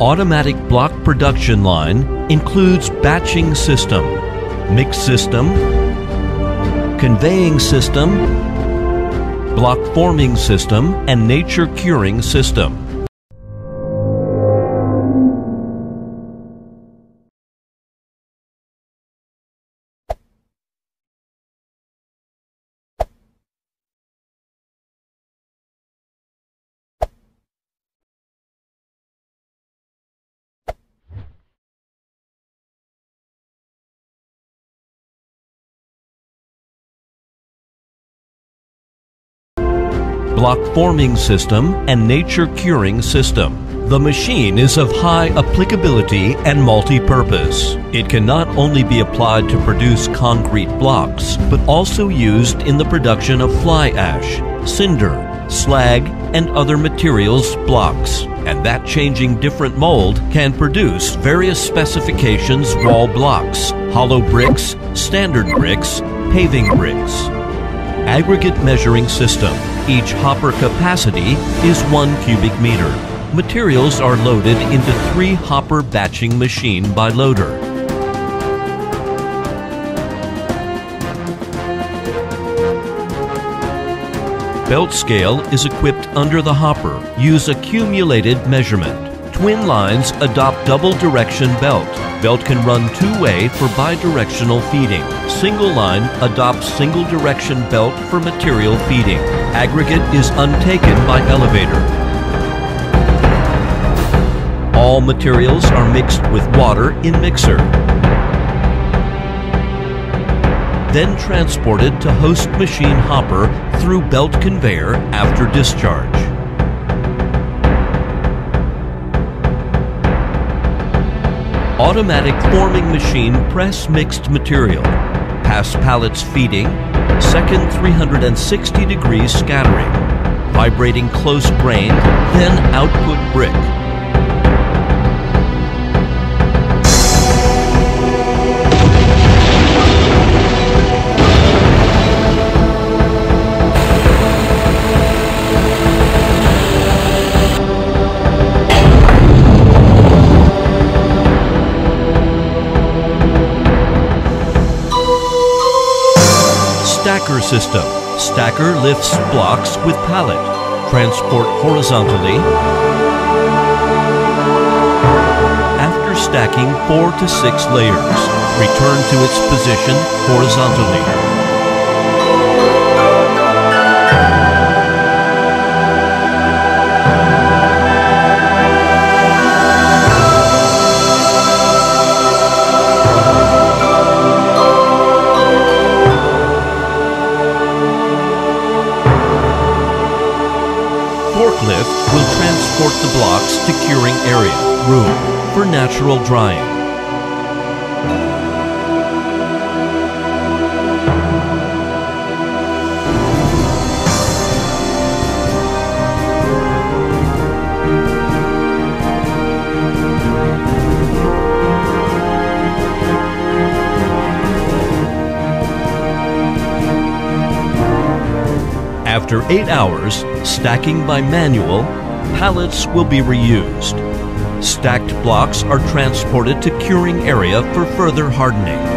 Automatic block production line includes batching system, mix system, conveying system, block forming system, and nature curing system. Block forming system, and nature curing system. The machine is of high applicability and multi-purpose. It can not only be applied to produce concrete blocks, but also used in the production of fly ash, cinder, slag, and other materials blocks. And that changing different mold can produce various specifications wall blocks, hollow bricks, standard bricks, paving bricks. Aggregate measuring system. Each hopper capacity is 1 cubic meter. Materials are loaded into three hopper batching machine by loader. Belt scale is equipped under the hopper. Use accumulated measurement. Twin lines adopt double direction belt. Belt can run two-way for bidirectional feeding. Single line adopts single direction belt for material feeding. Aggregate is untaken by elevator. All materials are mixed with water in mixer. Then transported to host machine hopper through belt conveyor after discharge. Automatic forming machine press mixed material. Pass pallets feeding. Second 360 degrees scattering. Vibrating close grained, then output brick. Stacker system. Stacker lifts blocks with pallet. Transport horizontally. After stacking four to six layers, return to its position horizontally. Forklift will transport the blocks to curing area, room, for natural drying. After eight hours, stacking by manual, pallets will be reused. Stacked blocks are transported to curing area for further hardening.